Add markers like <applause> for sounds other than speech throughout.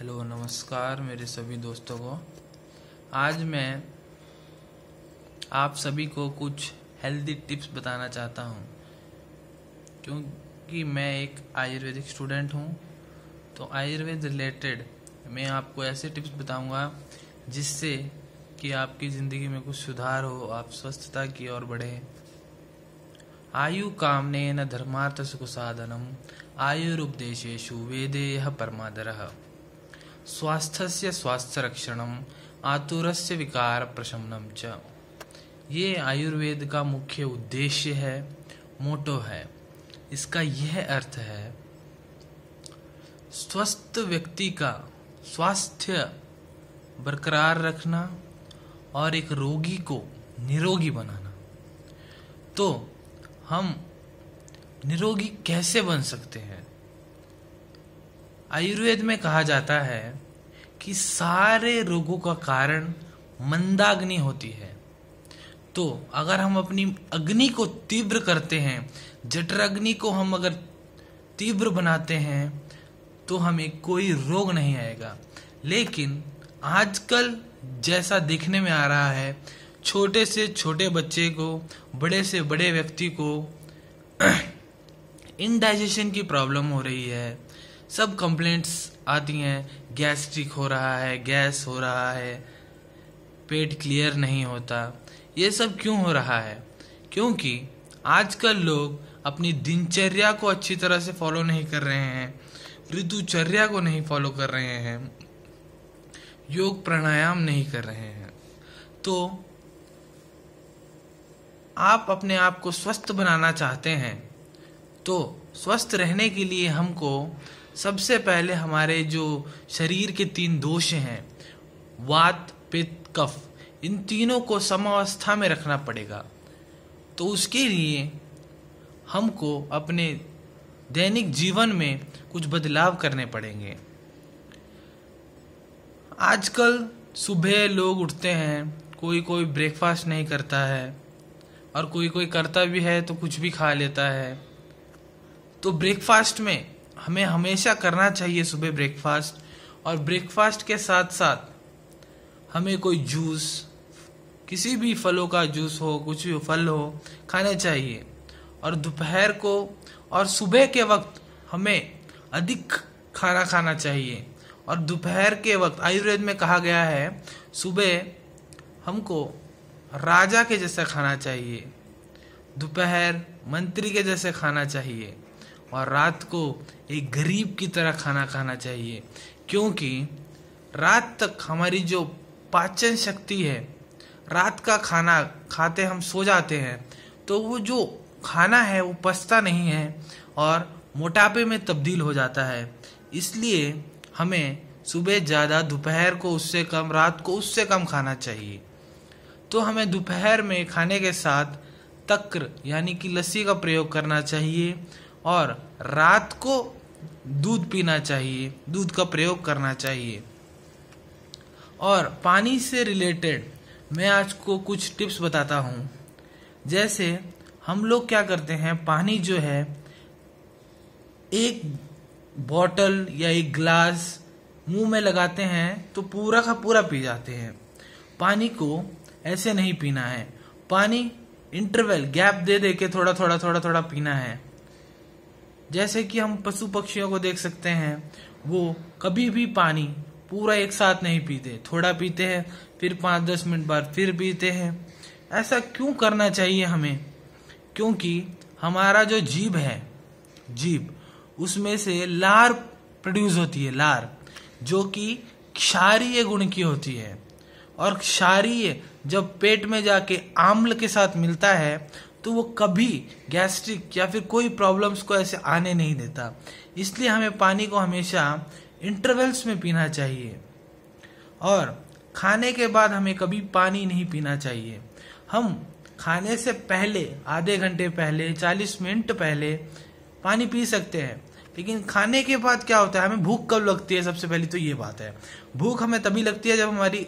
Hello, नमस्कार मेरे सभी दोस्तों को। आज मैं आप सभी को कुछ हेल्दी टिप्स बताना चाहता हूँ। क्योंकि मैं एक आयुर्वेदिक स्टूडेंट हूँ तो आयुर्वेद रिलेटेड मैं आपको ऐसे टिप्स बताऊँगा जिससे कि आपकी ज़िंदगी में कुछ सुधार हो, आप स्वस्थता की ओर बढ़े। आयु कामने न धर्मार्थ सुख साधनम आयुरुपदेशेशु वेदेय परमादरः। स्वास्थ्य स्वास्थ्य रक्षणम आतुरस्य विकार प्रशमनम च। ये आयुर्वेद का मुख्य उद्देश्य है, मोटो है। इसका यह अर्थ है, स्वस्थ व्यक्ति का स्वास्थ्य बरकरार रखना और एक रोगी को निरोगी बनाना। तो हम निरोगी कैसे बन सकते हैं? आयुर्वेद में कहा जाता है कि सारे रोगों का कारण मंदाग्नि होती है। तो अगर हम अपनी अग्नि को तीव्र करते हैं, जठर अग्नि को हम अगर तीव्र बनाते हैं तो हमें कोई रोग नहीं आएगा। लेकिन आजकल जैसा देखने में आ रहा है, छोटे से छोटे बच्चे को, बड़े से बड़े व्यक्ति को <clears throat> इनडाइजेशन की प्रॉब्लम हो रही है। सब कंप्लेंट्स आती हैं। गैस्ट्रिक हो रहा है गैस हो रहा है। पेट क्लियर नहीं होता। ये सब क्यों हो रहा है? क्योंकि आजकल लोग अपनी दिनचर्या को अच्छी तरह से फॉलो नहीं कर रहे हैं। ऋतुचर्या को नहीं फॉलो कर रहे हैं। योग प्राणायाम नहीं कर रहे हैं। तो आप अपने आप को स्वस्थ बनाना चाहते हैं तो स्वस्थ रहने के लिए हमको सबसे पहले हमारे जो शरीर के तीन दोष हैं, वात, पित्त, कफ, इन तीनों को समावस्था में रखना पड़ेगा। तो उसके लिए हमको अपने दैनिक जीवन में कुछ बदलाव करने पड़ेंगे। आजकल सुबह लोग उठते हैं कोई कोई ब्रेकफास्ट नहीं करता है, और कोई कोई करता भी है तो कुछ भी खा लेता है। तो ब्रेकफास्ट में हमें हमेशा करना चाहिए सुबह ब्रेकफास्ट और ब्रेकफास्ट के साथ साथ हमें कोई जूस किसी भी फलों का जूस हो, कुछ भी फल हो, खाने चाहिए। और दोपहर को और सुबह के वक्त हमें अधिक खाना खाना चाहिए। और दोपहर के वक्त, आयुर्वेद में कहा गया है, सुबह हमको राजा के जैसे खाना चाहिए। दोपहर मंत्री के जैसे खाना चाहिए। और रात को एक गरीब की तरह खाना खाना चाहिए। क्योंकि रात तक हमारी जो पाचन शक्ति है, रात का खाना खाते हम सो जाते हैं तो वो जो खाना है वो पचता नहीं है और मोटापे में तब्दील हो जाता है। इसलिए हमें सुबह ज़्यादा, दोपहर को उससे कम, रात को उससे कम खाना चाहिए। तो हमें दोपहर में खाने के साथ तक्र, यानी कि लस्सी का प्रयोग करना चाहिए और रात को दूध पीना चाहिए, दूध का प्रयोग करना चाहिए। और पानी से रिलेटेड मैं आज को कुछ टिप्स बताता हूँ। जैसे हम लोग क्या करते हैं, पानी जो है, एक बॉटल या एक ग्लास मुँह में लगाते हैं तो पूरा का पूरा पी जाते हैं। पानी को ऐसे नहीं पीना है। पानी इंटरवल गैप दे दे के थोड़ा थोड़ा थोड़ा थोड़ा पीना है। जैसे कि हम पशु पक्षियों को देख सकते हैं, वो कभी भी पानी पूरा एक साथ नहीं पीते। थोड़ा पीते हैं, फिर पाँच दस मिनट बाद फिर पीते हैं। ऐसा क्यों करना चाहिए हमें? क्योंकि हमारा जो जीभ है, जीभ, उसमें से लार प्रोड्यूस होती है, लार, जो कि क्षारीय गुण की होती है। और क्षारीय जब पेट में जाके आम्ल के साथ मिलता है तो वो कभी गैस्ट्रिक या फिर कोई प्रॉब्लम्स को ऐसे आने नहीं देता। इसलिए हमें पानी को हमेशा इंटरवल्स में पीना चाहिए। और खाने के बाद हमें कभी पानी नहीं पीना चाहिए। हम खाने से पहले, आधे घंटे पहले, चालीस मिनट पहले पानी पी सकते हैं। लेकिन खाने के बाद क्या होता है? हमें भूख कब लगती है सबसे पहले तो ये बात है। भूख हमें तभी लगती है जब हमारी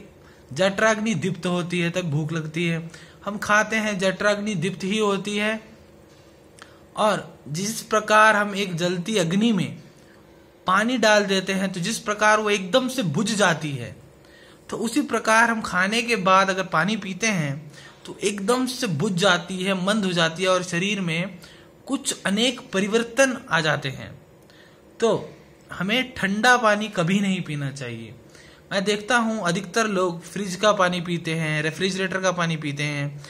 जठराग्नि दीप्त होती है, तब भूख लगती है। हम खाते हैं, जठराग्नि दीप्त ही होती है। और जिस प्रकार हम एक जलती अग्नि में पानी डाल देते हैं तो जिस प्रकार वो एकदम से बुझ जाती है तो उसी प्रकार हम खाने के बाद अगर पानी पीते हैं तो एकदम से बुझ जाती है, मंद हो जाती है, और शरीर में कुछ अनेक परिवर्तन आ जाते हैं। तो हमें ठंडा पानी कभी नहीं पीना चाहिए। मैं देखता हूँ अधिकतर लोग फ्रिज का पानी पीते हैं, रेफ्रिजरेटर का पानी पीते हैं।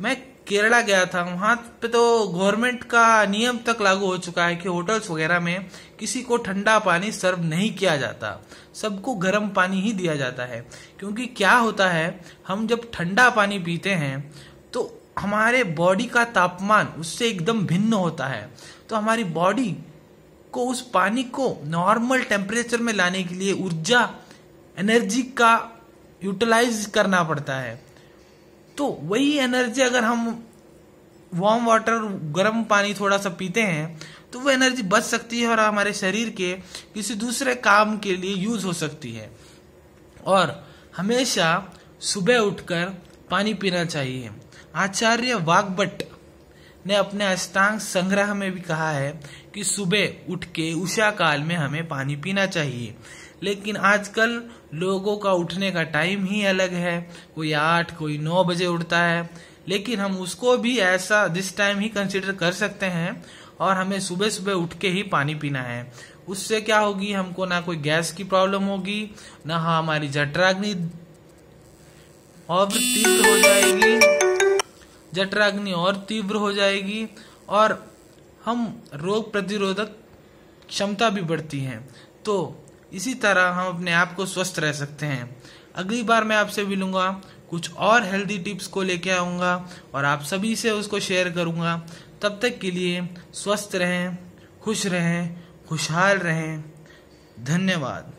मैं केरला गया था, वहाँ पे तो गवर्नमेंट का नियम तक लागू हो चुका है कि होटल्स वगैरह में किसी को ठंडा पानी सर्व नहीं किया जाता। सबको गर्म पानी ही दिया जाता है। क्योंकि क्या होता है, हम जब ठंडा पानी पीते हैं तो हमारे बॉडी का तापमान उससे एकदम भिन्न होता है। तो हमारी बॉडी को उस पानी को नॉर्मल टेम्परेचर में लाने के लिए ऊर्जा एनर्जी का यूटिलाइज करना पड़ता है। तो वही एनर्जी अगर हम वार्म वाटर, गर्म पानी थोड़ा सा पीते हैं तो वो एनर्जी बच सकती है और हमारे शरीर के किसी दूसरे काम के लिए यूज़ हो सकती है। और हमेशा सुबह उठकर पानी पीना चाहिए। आचार्य वागभट ने अपने अष्टांग संग्रह में भी कहा है कि सुबह उठ के उषा काल में हमें पानी पीना चाहिए। लेकिन आजकल लोगों का उठने का टाइम ही अलग है। कोई आठ, कोई नौ बजे उठता है। लेकिन हम उसको भी ऐसा दिस टाइम ही कंसिडर कर सकते हैं और हमें सुबह सुबह उठ के ही पानी पीना है। उससे क्या होगी? हमको ना कोई गैस की प्रॉब्लम होगी, ना हमारी जठराग्नि और तीव्र हो जाएगी। जठराग्नि और तीव्र हो जाएगी और हम रोग प्रतिरोधक क्षमता भी बढ़ती है। तो इसी तरह हम अपने आप को स्वस्थ रह सकते हैं। अगली बार मैं आपसे मिलूँगा, कुछ और हेल्दी टिप्स को लेके आऊँगा और आप सभी से उसको शेयर करूँगा। तब तक के लिए स्वस्थ रहें, खुश रहें, खुशहाल रहें। धन्यवाद।